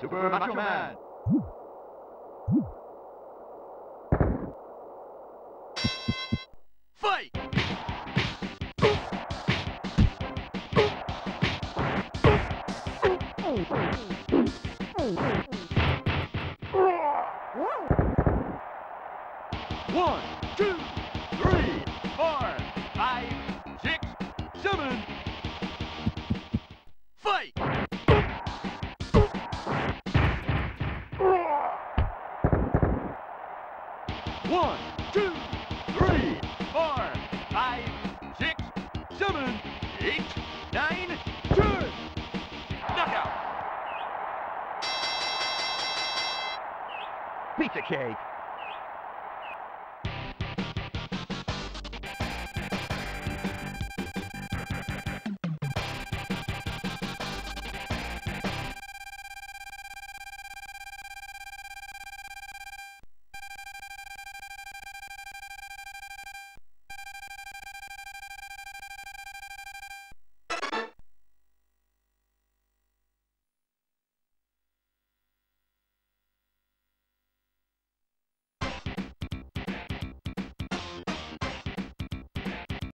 Super Macho Man. Fight! One, two, three, four, five, six, seven. Fight! One, two, three, four, five, six, seven, eight, nine, ten. Knockout. Pizza cake.